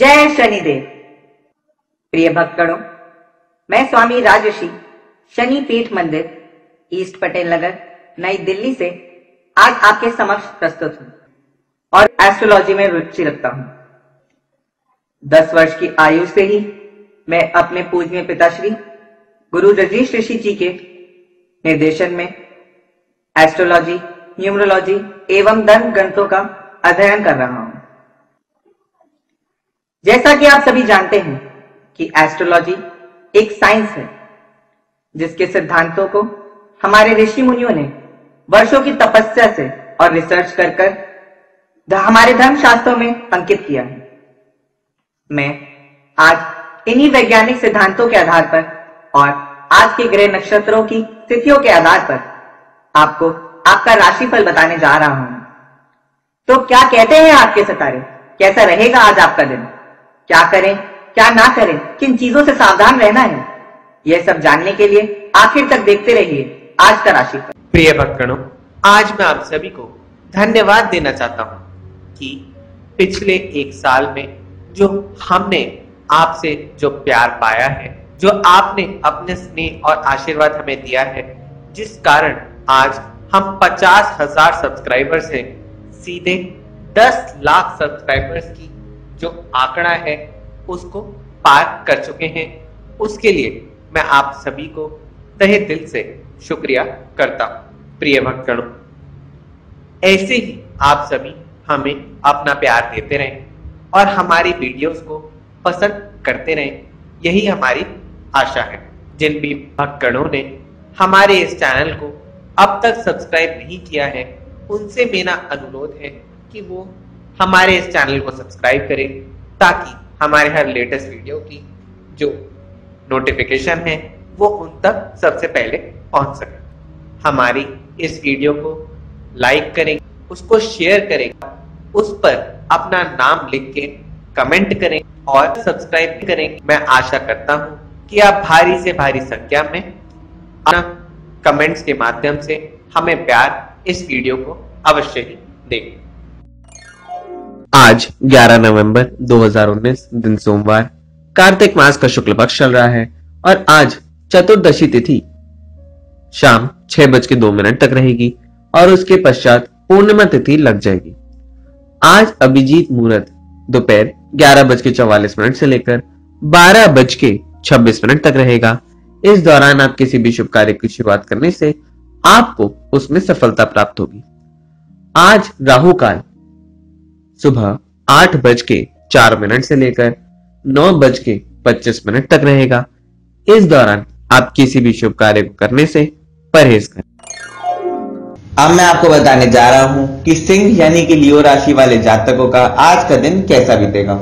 जय शनिदेव। प्रिय भक्तगणों, मैं स्वामी राजऋषि शनि पीठ मंदिर, ईस्ट पटेल नगर, नई दिल्ली से आज आपके समक्ष प्रस्तुत हूँ और एस्ट्रोलॉजी में रुचि रखता हूँ। दस वर्ष की आयु से ही मैं अपने पूजनीय पिताश्री, गुरु रजीश ऋषि जी के निर्देशन में एस्ट्रोलॉजी न्यूमरोलॉजी एवं धर्म ग्रंथों का अध्ययन कर रहा हूँ। जैसा कि आप सभी जानते हैं कि एस्ट्रोलॉजी एक साइंस है, जिसके सिद्धांतों को हमारे ऋषि मुनियों ने वर्षों की तपस्या से और रिसर्च कर कर हमारे धर्म शास्त्रों में अंकित किया है। मैं आज इन्हीं वैज्ञानिक सिद्धांतों के आधार पर और आज के ग्रह नक्षत्रों की तिथियों के आधार पर आपको आपका राशिफल बताने जा रहा हूँ। तो क्या कहते हैं आपके सितारे? कैसा रहेगा आज आपका दिन? क्या करें, क्या ना करें, किन चीज़ों से सावधान रहना है? यह सब जानने के लिए आखिर तक देखते रहिए आज का राशिफल प्रिय भक्तगणों, आज मैं आप सभी को धन्यवाद देना चाहता हूँ कि पिछले एक साल में जो हमने आपसे जो प्यार पाया है, जो आपने अपने स्नेह और आशीर्वाद हमें दिया है, जिस कारण आज हम पचास हज़ार सब्सक्राइबर्स हैं, सीधे दस लाख सब्सक्राइबर्स की जो आंकड़ा है, उसको पार कर चुके हैं। उसके लिए मैं आप सभी को तहे दिल से शुक्रिया करता प्रिय भक्तगणों। ऐसे ही आप सभी हमें अपना प्यार देते रहें और हमारी वीडियोस को पसंद करते रहें। यही हमारी आशा है। जिन भी भक्तगणों ने हमारे इस चैनल को अब तक सब्सक्राइब नहीं किया है, उनसे मेरा अनुरोध है कि वो हमारे इस चैनल को सब्सक्राइब करें ताकि हमारे हर लेटेस्ट वीडियो की जो नोटिफिकेशन है, वो उन तक सबसे पहले पहुँच सके। हमारी इस वीडियो को लाइक करें, उसको शेयर करें, उस पर अपना नाम लिख के कमेंट करें और सब्सक्राइब करें। मैं आशा करता हूँ कि आप भारी से भारी संख्या में अपना कमेंट्स के माध्यम से हमें प्यार इस वीडियो को अवश्य ही दें। आज 11 नवंबर 2019 दिन सोमवार। कार्तिक मास का शुक्ल पक्ष चल रहा है और आज चतुर्दशी तिथि शाम छह बज के दो मिनट तक रहेगी और उसके पश्चात पूर्णिमा तिथि लग जाएगी। आज अभिजीत मुहूर्त, दोपहर ग्यारह बज के चौवालीस मिनट से लेकर बारह बज के 26 मिनट तक रहेगा। इस दौरान आप किसी भी शुभ कार्य की शुरुआत करने से आपको उसमें सफलता प्राप्त होगी। आज राहु काल सुबह आठ बज के चार मिनट से लेकर नौ बज के पच्चीस मिनट तक रहेगा। इस दौरान आप किसी भी शुभ कार्य को करने से परहेज करें। अब मैं आपको बताने जा रहा हूँ कि सिंह यानी कि लियो राशि वाले जातकों का आज का दिन कैसा बीतेगा।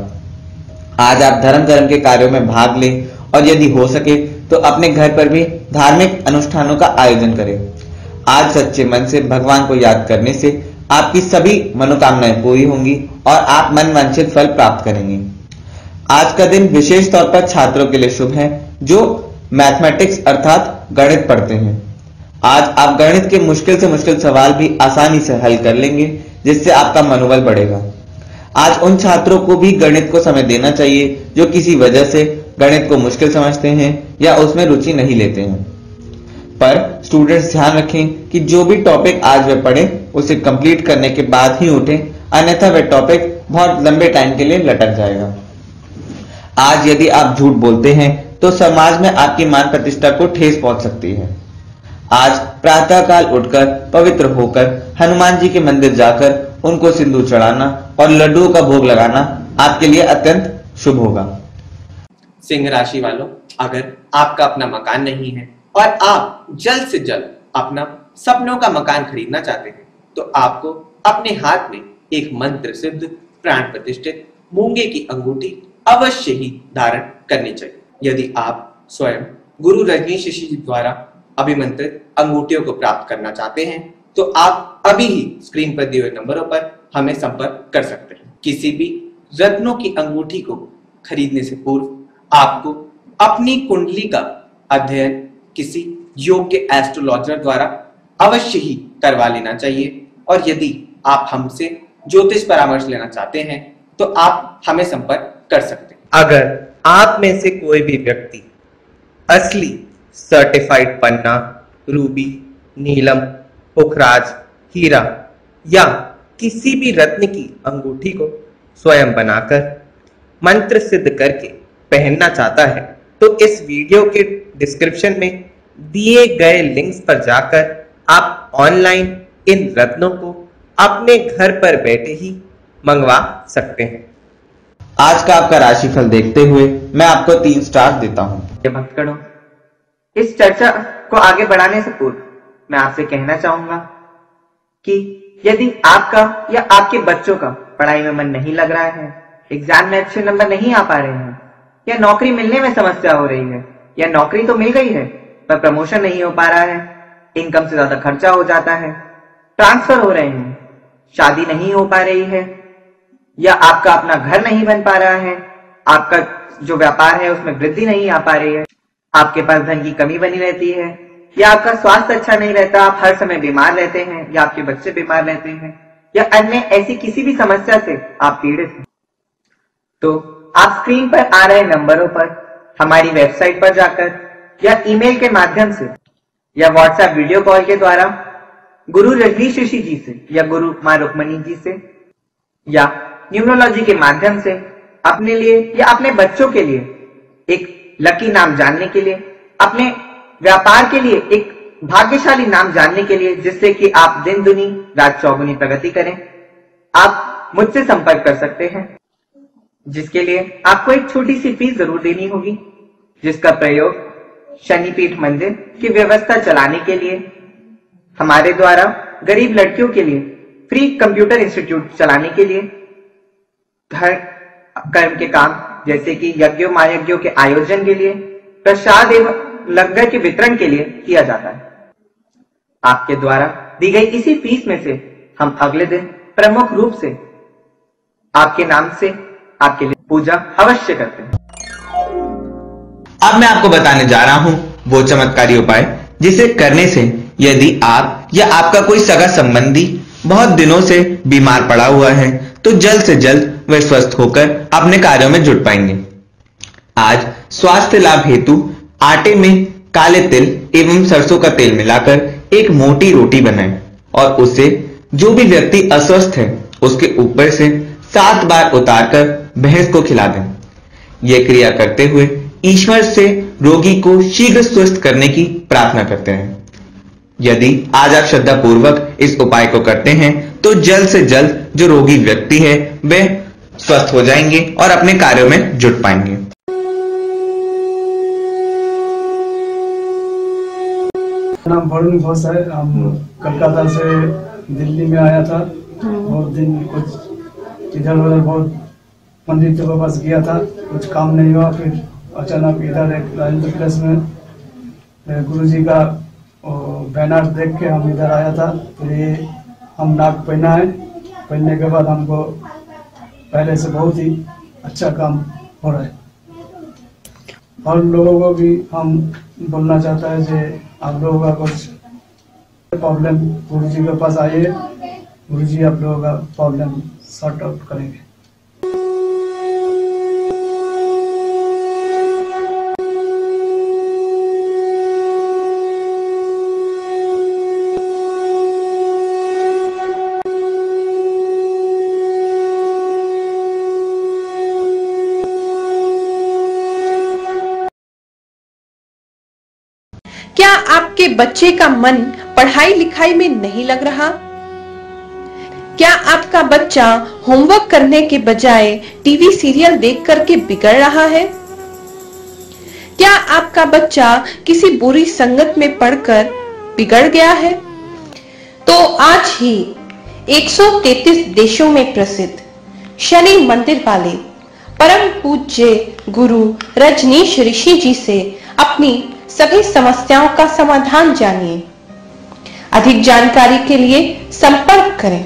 आज आप धर्म धर्म के कार्यों में भाग लें और यदि हो सके तो अपने घर पर भी धार्मिक अनुष्ठानों का आयोजन करें। आज सच्चे मन से भगवान को याद करने से आपकी सभी मनोकामनाएँ पूरी होंगी और आप मन वांछित फल प्राप्त करेंगे। आज का दिन विशेष तौर पर छात्रों के लिए शुभ है, जो मैथमेटिक्स अर्थात गणित पढ़ते हैं। आज आप गणित के मुश्किल से मुश्किल सवाल भी आसानी से हल कर लेंगे, जिससे आपका मनोबल बढ़ेगा। आज उन छात्रों को भी गणित को समय देना चाहिए, जो किसी वजह से गणित को मुश्किल समझते हैं या उसमें रुचि नहीं लेते हैं। पर स्टूडेंट्स ध्यान रखें कि जो भी टॉपिक आज वे पढ़े उसे कंप्लीट करने के बाद ही उठें। अन्यथा वह टॉपिक बहुत लंबे टाइम के लिए लटक जाएगा। आज यदि आप झूठ बोलते हैं तो समाज में आपकी मान प्रतिष्ठा को ठेस पहुँच सकती है। आज प्रातः काल उठकर पवित्र होकर हनुमान जी के मंदिर जाकर उनको सिंदूर चढ़ाना और लड्डुओं का भोग लगाना आपके लिए अत्यंत शुभ होगा। सिंह राशि वालों, अगर आपका अपना मकान नहीं है और आप जल्द से जल्द अपना सपनों का मकान खरीदना चाहते हैं तो आपको अपने हाथ में एक मंत्र सिद्ध, प्राण प्रतिष्ठित, मूँगे की अंगूठी अवश्य ही धारण करनी चाहिए। यदि आप स्वयं गुरु रजनीश जी द्वारा अभिमंत्रित अंगूठियों को प्राप्त करना चाहते हैं तो आप अभी ही स्क्रीन पर दिए हुए नंबरों पर हमें संपर्क कर सकते हैं। किसी भी रत्नों की अंगूठी को खरीदने से पूर्व आपको अपनी कुंडली का अध्ययन किसी योग्य एस्ट्रोलॉजर द्वारा अवश्य ही करवा लेना चाहिए। और यदि आप हमसे ज्योतिष परामर्श लेना चाहते हैं तो आप हमें संपर्क कर सकते हैं। अगर आप में से कोई भी व्यक्ति असली सर्टिफाइड पन्ना, रूबी, नीलम, पुखराज, हीरा या किसी भी रत्न की अंगूठी को स्वयं बनाकर मंत्र सिद्ध करके पहनना चाहता है तो इस वीडियो के डिस्क्रिप्शन में दिए गए लिंक्स पर जाकर आप ऑनलाइन इन रत्नों को अपने घर पर बैठे ही मंगवा सकते हैं। आज का आपका राशिफल देखते हुए मैं आपको तीन स्टार देता हूँ। इस चर्चा को आगे बढ़ाने से पूर्व मैं आपसे कहना चाहूँगा कि यदि आपका या आपके बच्चों का पढ़ाई में मन नहीं लग रहा है, एग्ज़ाम में अच्छे नंबर नहीं आ पा रहे हैं, या नौकरी मिलने में समस्या हो रही है, या नौकरी तो मिल गई है, पर प्रमोशन नहीं हो पा रहा है, इनकम से ज़्यादा खर्चा हो जाता है ट्रांसफ़र हो रहे हैं। शादी नहीं हो पा रही है, या आपका अपना घर नहीं बन पा रहा है, आपका जो व्यापार है उसमें वृद्धि नहीं आ पा रही है, आपके पास धन की कमी बनी रहती है, या आपका स्वास्थ्य अच्छा नहीं रहता, आप हर समय बीमार रहते हैं, या आपके बच्चे बीमार रहते हैं, या अन्य ऐसी किसी भी समस्या से आप पीड़ित हैं। तो आप स्क्रीन पर आ रहे नंबरों पर, हमारी वेबसाइट पर जाकर, या ईमेल के माध्यम से, या व्हाट्सएप वीडियो कॉल के द्वारा गुरु रजनीश ऋषि जी से, या गुरु माँ रुक्मणी जी से, या न्यूमरोलॉजी के माध्यम से, अपने लिए, या अपने बच्चों के लिए, एक लकी नाम जानने के लिए, अपने व्यापार के लिए एक भाग्यशाली नाम जानने के लिए, जिससे कि आप दिन दुनी, रात चौगुनी प्रगति करें। आप मुझसे संपर्क कर सकते हैं, जिसके लिए आपको एक छोटी सी फ़ीस ज़रूर देनी होगी, जिसका प्रयोग शनिपीठ मंदिर की व्यवस्था चलाने के लिए हमारे द्वारा गरीब लड़कियों के लिए फ्री कंप्यूटर इंस्टीट्यूट चलाने के लिए कर्म के काम, जैसे कि यज्ञों, महायज्ञों के आयोजन के लिए, प्रसाद एवं लंगर के वितरण के लिए किया जाता है। आपके द्वारा दी गई इसी फ़ीस में से हम अगले दिन प्रमुख रूप से आपके नाम से आपके लिए पूजा अवश्य करते हैं। अब मैं आपको बताने जा रहा हूँ वो चमत्कारी उपाय, जिसे करने से यदि आप या आपका कोई सगा संबंधी बहुत दिनों से बीमार पड़ा हुआ है तो जल्द से जल्द वह स्वस्थ होकर अपने कार्यों में जुट पाएँगे। आज स्वास्थ्य लाभ हेतु आटे में काले तिल एवं सरसों का तेल मिलाकर एक मोटी रोटी बनाएँ और उसे जो भी व्यक्ति अस्वस्थ है, उसके ऊपर से सात बार उतारकर भैंस को खिला दें। यह क्रिया करते हुए ईश्वर से रोगी को शीघ्र स्वस्थ करने की प्रार्थना करते हैं। यदि आज आप श्रद्धा पूर्वक इस उपाय को करते हैं तो जल्द से जल्द जो रोगी व्यक्ति है वह स्वस्थ हो जाएँगे और अपने कार्यों में जुट पाएँगे। नाम वरुण घोष है। हम कलकत्ता से दिल्ली में आया था। बहुत दिन कुछ इधर उधर बहुत पंडितों के पास गया था। कुछ काम नहीं हुआ फिर अचानक इधर एक राजेंद्र प्लेस में गुरु जी का बैनर देख के हम इधर आया था। फिर ये हम नाक पहना है। पहनने के बाद हमको पहले से बहुत ही अच्छा काम हो रहा है। और लोगों को भी हम बोलना चाहता है कि आप लोगों का कुछ प्रॉब्लम गुरु जी के पास आइए। गुरु जी आप लोगों का प्रॉब्लम सॉर्ट आउट करेंगे। क्या आपके बच्चे का मन पढ़ाई लिखाई में नहीं लग रहा? क्या आपका बच्चा होमवर्क करने के बजाय टीवी सीरियल देख करके बिगड़ रहा है? क्या आपका बच्चा किसी बुरी संगत में पढ़कर बिगड़ गया है? तो आज ही 133 देशों में प्रसिद्ध शनि मंदिर वाले परम पूज्य गुरु रजनीश ऋषि जी से अपनी सभी समस्याओं का समाधान जानिए। अधिक जानकारी के लिए संपर्क करें।